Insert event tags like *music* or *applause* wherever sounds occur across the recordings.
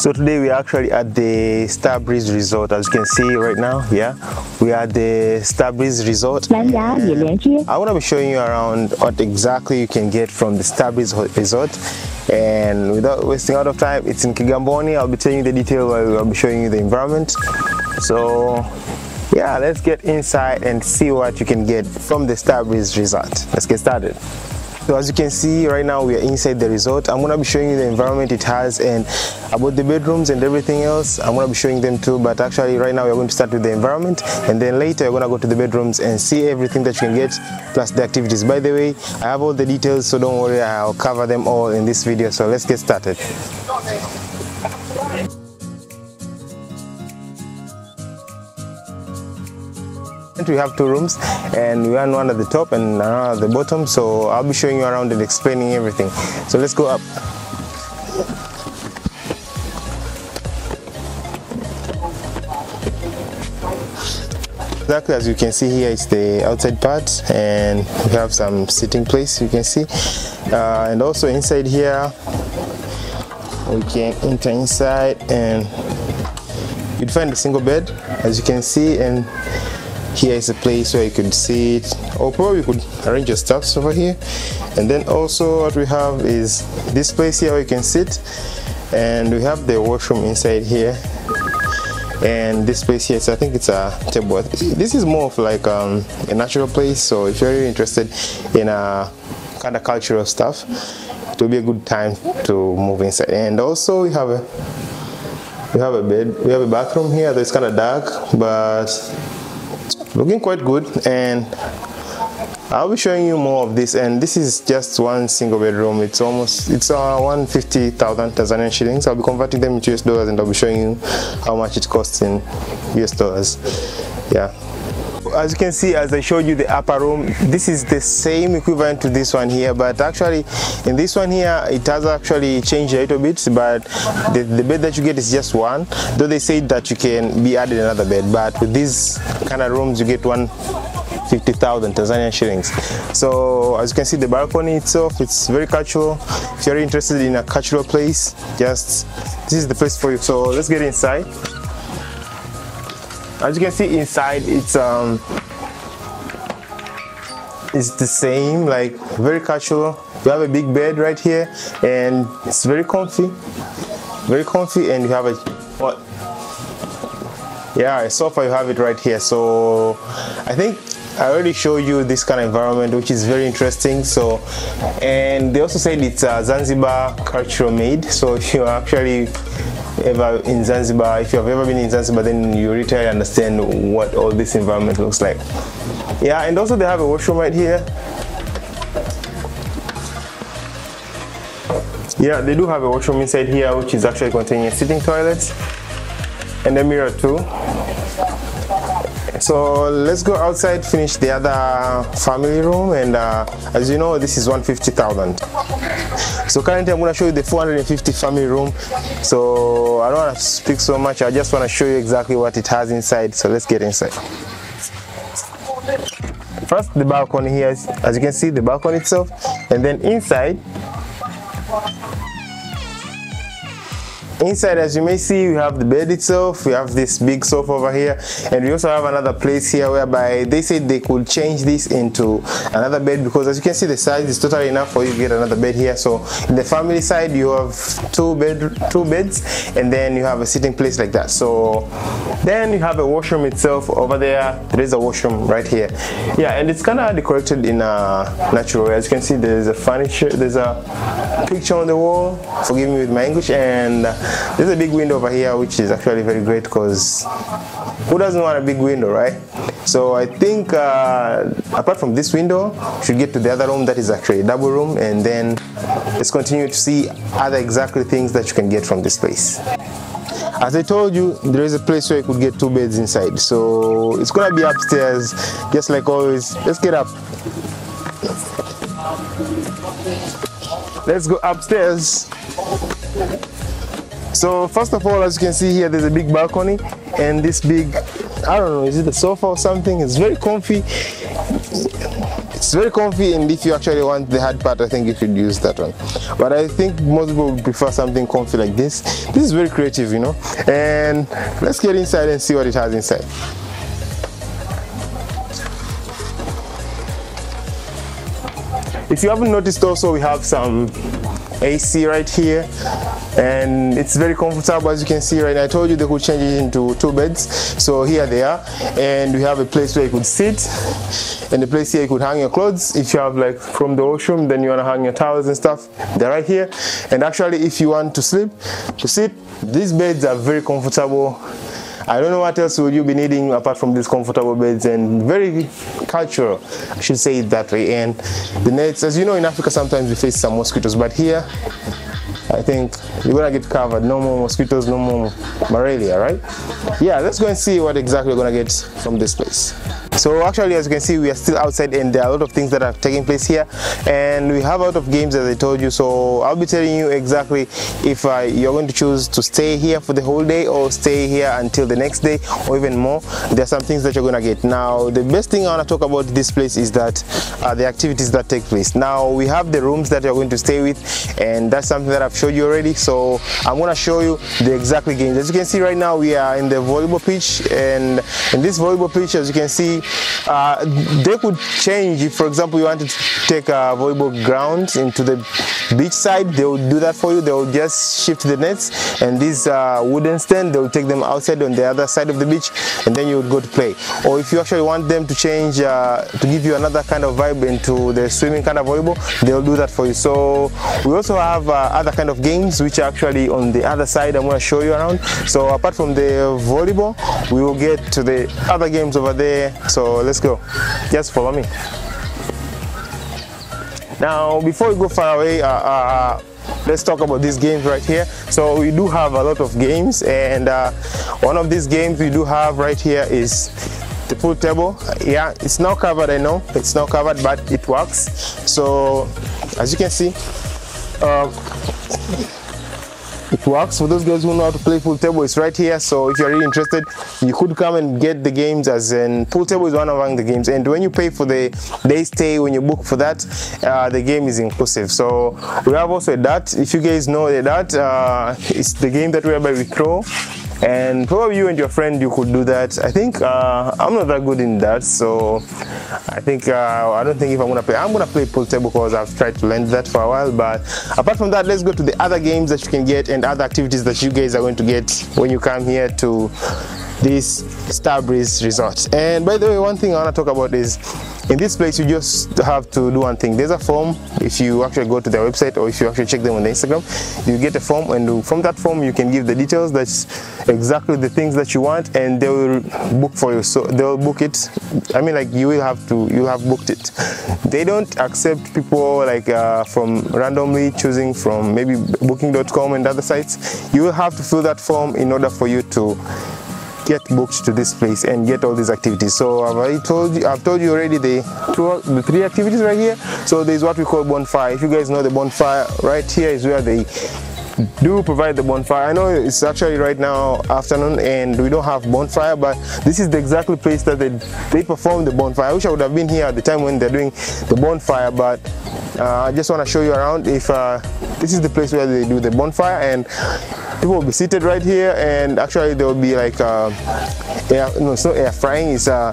So today we are actually at the Starbreeze Resort. As you can see right now, yeah, we are at the Starbreeze Resort. I want to be showing you around what exactly you can get from the Starbreeze Resort. And without wasting out of time, it's in Kigamboni. I'll be telling you the details. I'll be showing you the environment. So yeah, let's get inside and see what you can get from the Starbreeze Resort. Let's get started. So as you can see right now we are inside the resort. I'm gonna be showing you the environment it has and about the bedrooms and everything else. I'm gonna be showing them too but actually right now we're going to start with the environment and then later we're gonna go to the bedrooms and see everything that you can get plus the activities. By the way, I have all the details so don't worry I'll cover them all in this video so let's get started. We have two rooms and we have one at the top and another at the bottom so I'll be showing you around and explaining everything. So let's go up. Exactly as you can see here is the outside part and we have some sitting place you can see uh, and also inside here we can enter inside and you'd find a single bed as you can see and here is a place where you could sit. Or probably you could arrange your stuffs over here. And then also what we have is this place here where you can sit. And we have the washroom inside here. And this place here so i think it's a table. This is more of like um, a natural place. So if you're interested in a kind of cultural stuff it will be a good time to move inside. And also we have a we have a bed we have a bathroom here that's kind of dark but looking quite good and I'll be showing you more of this and this is just one single bedroom. It's almost it's uh, 150,000 Tanzanian shillings. I'll be converting them into US dollars and I'll be showing you how much it costs in US dollars. Yeah as you can see as I showed you the upper room this is the same equivalent to this one here but actually in this one here it has actually changed a little bit but the, the bed that you get is just one though they say that you can be added another bed but with these kind of rooms you get one 50,000 Tanzanian shillings. So as you can see the balcony itself, it's very cultural. If you're interested in a cultural place, just this is the place for you. So let's get inside. As you can see inside, it's um, it's the same, like very casual You have a big bed right here, and it's very comfy, very comfy, and you have a what? Yeah, a sofa. You have it right here. So I think I already showed you this kind of environment, which is very interesting. So, and they also said it's a Zanzibar cultural made. So *laughs* you're actually ever in Zanzibar, if you've ever been in Zanzibar, then you really understand what all this environment looks like. Yeah, and also they have a washroom right here. Yeah, they do have a washroom inside here, which is actually containing a sitting toilet and a mirror too. So let's go outside, finish the other family room, and uh, as you know, this is 150,000. So currently, I'm going to show you the 450 family room. So I don't want to speak so much. I just want to show you exactly what it has inside. So let's get inside. First, the balcony here, as you can see, the balcony itself, and then inside. Inside, as you may see, we have the bed itself, we have this big sofa over here, and we also have another place here whereby they said they could change this into another bed because as you can see, the size is totally enough for you to get another bed here. So in the family side, you have two bed, two beds, and then you have a sitting place like that. So then you have a washroom itself over there. There is a washroom right here. Yeah, and it's kind of decorated in a natural way. As you can see, there's a furniture, there's a picture on the wall. Forgive me with my English and. There's a big window over here which is actually very great because who doesn't want a big window, right? So I think uh, apart from this window, we should get to the other room that is actually a double room and then let's continue to see other exactly things that you can get from this place. As I told you, there is a place where you could get two beds inside. So it's gonna be upstairs, just like always. Let's get up. Let's go upstairs. So first of all, as you can see here, there's a big balcony and this big, I don't know, is it a sofa or something? It's very comfy. It's very comfy and if you actually want the hard part I think you should use that one. But I think most people would prefer something comfy like this. This is very creative you know? And let's get inside and see what it has inside. If you haven't noticed also we have some AC right here and it's very comfortable as you can see right now. I told you they could change it into two beds. So here they are. And we have a place where you could sit and the place here you could hang your clothes. If you have like from the washroom then you want to hang your towels and stuff. They're right here. And actually if you want to sleep to sit these beds are very comfortable. I don't know what else would you be needing apart from these comfortable beds and very cultural, I should say it that way. And the nets, as you know, in Africa sometimes we face some mosquitoes, but here I think you're gonna get covered. No more mosquitoes, no more malaria, right? Yeah, let's go and see what exactly we're gonna get from this place. So actually, as you can see, we are still outside and there are a lot of things that are taking place here. And we have a lot of games as I told you. So I'll be telling you exactly if uh, you're going to choose to stay here for the whole day or stay here until the next day or even more. There are some things that you're going to get. Now, the best thing I want to talk about this place is that uh, the activities that take place. Now, we have the rooms that you're going to stay with and that's something that I've showed you already. So I'm going to show you the exactly games. As you can see right now, we are in the volleyball pitch and in this volleyball pitch, as you can see, uh, they could change if for example you wanted to take a volleyball ground into the beach side they will do that for you. They will just shift the nets and these uh, wooden stand they will take them outside on the other side of the beach and then you would go to play. Or if you actually want them to change uh, to give you another kind of vibe into the swimming kind of volleyball they'll do that for you. So we also have uh, other kind of games which are actually on the other side I'm going to show you around. So apart from the volleyball we will get to the other games over there so let's go. Just follow me. Now before we go far away uh, uh, let's talk about these games right here. So we do have a lot of games and uh, one of these games we do have right here is the pool table. Yeah it's not covered I know it's not covered but it works. So as you can see uh, works for those guys who know how to play pool table. It's right here so if you're really interested you could come and get the games as in pool table is one among the games. And when you pay for the day stay when you book for that uh, the game is inclusive. So we have also a dart if you guys know the dart uh, it's the game that we whereby we throw and probably you and your friend you could do that. I think uh, i'm not that good in that so i think uh, i don't think if i'm gonna play i'm gonna play pool table because i've tried to learn that for a while. But apart from that let's go to the other games that you can get and other activities that you guys are going to get when you come here to this Starbreeze resort. And by the way one thing i want to talk about is in this place you just have to do one thing. There's a form. If you actually go to their website or if you actually check them on the instagram you get a form. And from that form you can give the details that's exactly the things that you want. And they will book for you. So they'll book it. I mean like you will have to you have booked it. They don't accept people like uh, from randomly choosing from maybe booking.com and other sites. You will have to fill that form in order for you to get booked to this place and get all these activities. So i've already told you i've told you already the two the three activities right here. So there's what we call bonfire. If you guys know the bonfire right here is where they do provide the bonfire. I know it's actually right now afternoon and we don't have bonfire but this is the exactly place that they they perform the bonfire. I wish i would have been here at the time when they're doing the bonfire but i just want to show you around if uh, this is the place where they do the bonfire and people will be seated right here and actually there will be like uh, air no it's not air frying it's uh,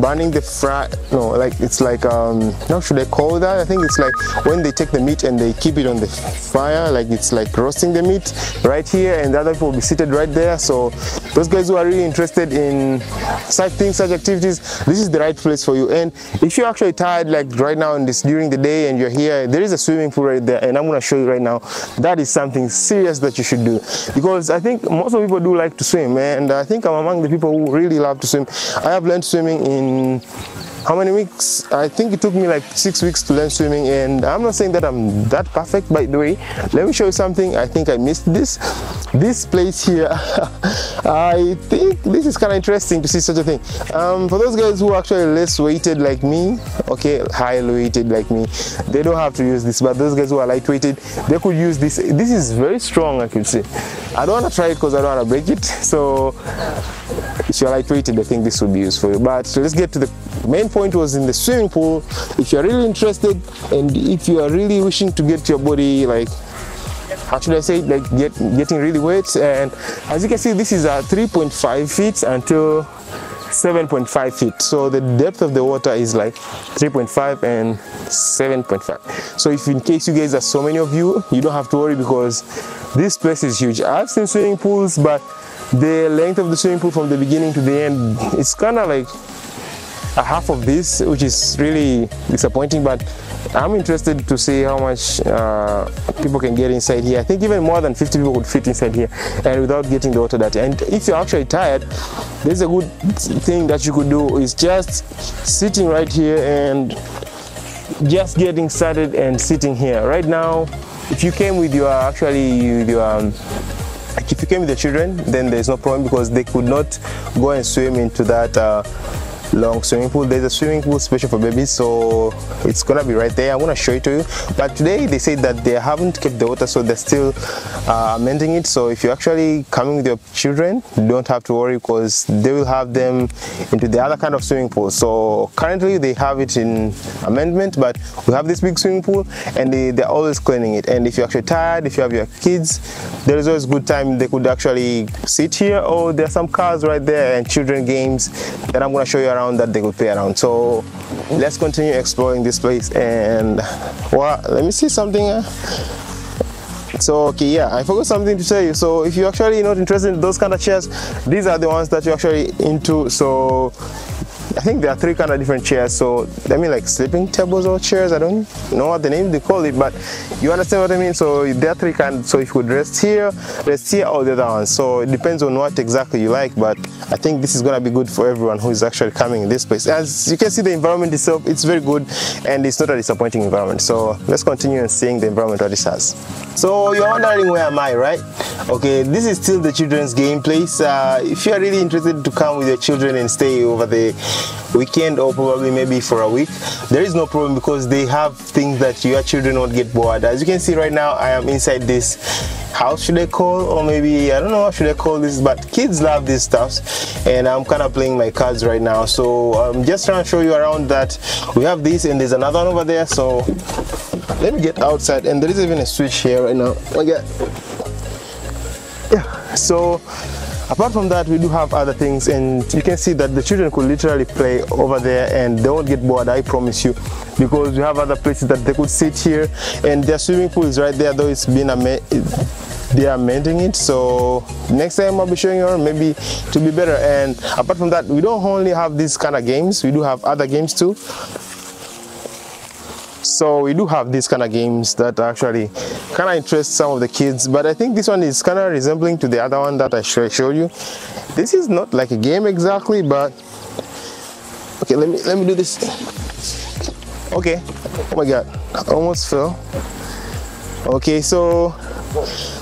burning the fry no like it's like um how should I call that? I think it's like when they take the meat and they keep it on the fire like it's like roasting the meat right here and the other people will be seated right there. So those guys who are really interested in such things such activities this is the right place for you. And if you're actually tired like right now in this during the day and you're here there is a swimming pool right there and I'm going to show you right now that is something serious that you should do because I think most of people do like to swim and I think I'm among the people who really love to swim. I have learned swimming in how many weeks? I think it took me like six weeks to learn swimming and I'm not saying that I'm that perfect by the way. Let me show you something. I think I missed this. This place here, *laughs* I think this is kind of interesting to see such a thing. Um, for those guys who are actually less weighted like me, okay, high weighted like me, they don't have to use this. But those guys who are lightweighted, they could use this. This is very strong, I could say. I don't want to try it because I don't want to break it. *laughs* So if you're lightweighted, I think this would be useful you. But let's get to the main point was in the swimming pool. If you're really interested and if you are really wishing to get your body like how should I say like get getting really wet and as you can see this is a 3.5 feet until 7.5 feet. So the depth of the water is like 3.5 and 7.5 so if in case you guys are so many of you you don't have to worry because this place is huge. I've seen swimming pools but the length of the swimming pool from the beginning to the end it's kind of like half of this which is really disappointing but I'm interested to see how much uh, people can get inside here. I think even more than 50 people would fit inside here and without getting the water dirty. And if you're actually tired there's a good thing that you could do is just sitting right here and just getting started and sitting here. Right now if you came with your actually with your um, if you came with the children then there's no problem because they could not go and swim into that uh, long swimming pool. There's a swimming pool special for babies so it's gonna be right there. I'm gonna show it to you. But today they say that they haven't kept the water so they're still uh, amending it. So if you're actually coming with your children you don't have to worry because they will have them into the other kind of swimming pool. So currently they have it in amendment but we have this big swimming pool and they, they're always cleaning it. And if you're actually tired if you have your kids there is always good time they could actually sit here or there's some cars right there and children games that i'm going to show you around that they could play around. So let's continue exploring this place and well let me see something uh, so okay yeah i forgot something to tell you. So if you're actually not interested in those kind of chairs these are the ones that you're actually into. So I think there are three kind of different chairs. So I mean like sleeping tables or chairs. I don't know what the name they call it, but you understand what I mean. So there are three kind. So if you could rest here, rest here, or the other one. So it depends on what exactly you like. But I think this is gonna be good for everyone who is actually coming in this place. As you can see, the environment itself, it's very good, and it's not a disappointing environment. So let's continue and seeing the environment that this has. So you're wondering where am I, right? Okay, this is still the children's game place. Uh, if you are really interested to come with your children and stay over the weekend or probably maybe for a week there is no problem because they have things that your children won't get bored as you can see right now i am inside this house should i call or maybe i don't know what should i call this but kids love this stuff and i'm kind of playing my cards right now so i'm just trying to show you around that we have this and there's another one over there so let me get outside and there is even a switch here right now. Oh, like that yeah so apart from that we do have other things and you can see that the children could literally play over there and they won't get bored i promise you because we have other places that they could sit here and their swimming pool is right there though it's been a they are mending it. So next time i'll be showing you maybe to be better. And apart from that we don't only have these kind of games we do have other games too so we do have these kind of games that actually kind of interest some of the kids but i think this one is kind of resembling to the other one that i showed you. This is not like a game exactly but okay let me let me do this. Okay. Oh my god. I almost fell. Okay so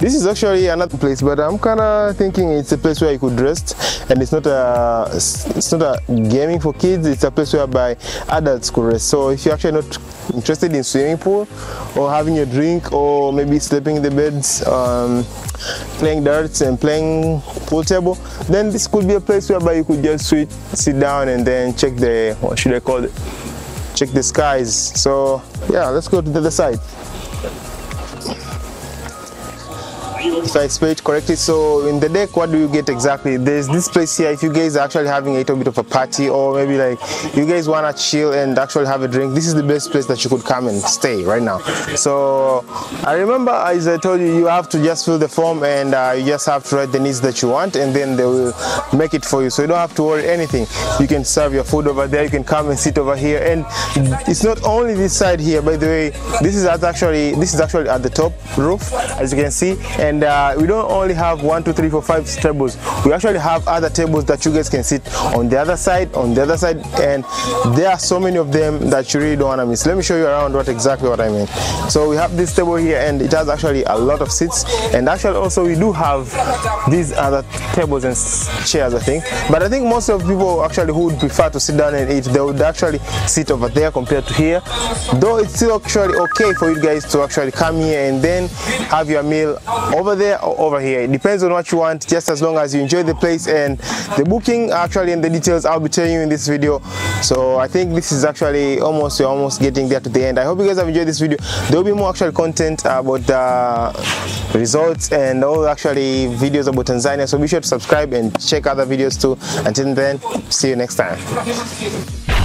this is actually another place but i'm kind of thinking it's a place where you could rest and it's not a it's not a gaming for kids it's a place whereby adults could rest. So if you're actually not interested in swimming pool or having a drink or maybe sleeping in the beds um, playing darts and playing pool table then this could be a place whereby you could just sit, sit down and then check the what should I call it? Check the skies. So yeah let's go to the other side if I explain it correctly. So in the deck, what do you get exactly? There's this place here. If you guys are actually having a little bit of a party or maybe like you guys want to chill and actually have a drink, this is the best place that you could come and stay right now. So I remember, as I told you, you have to just fill the form and uh, you just have to write the needs that you want and then they will make it for you. So you don't have to worry anything. You can serve your food over there. You can come and sit over here. And it's not only this side here, by the way, this is actually, this is actually at the top roof, as you can see. And uh, we don't only have one, two, three, four, five tables. We actually have other tables that you guys can sit on the other side, on the other side, and there are so many of them that you really don't want to miss. Let me show you around what exactly what I mean. So we have this table here, and it has actually a lot of seats, and actually also we do have these other tables and chairs, I think. But I think most of people actually who would prefer to sit down and eat, they would actually sit over there compared to here. Though it's still actually okay for you guys to actually come here and then have your meal over there or over here. It depends on what you want, just as long as you enjoy the place and the booking actually and the details I'll be telling you in this video. So I think this is actually almost, you're almost getting there to the end. I hope you guys have enjoyed this video. There will be more actual content about the results and all actually videos about Tanzania. So be sure to subscribe and check other videos too. Until then, see you next time.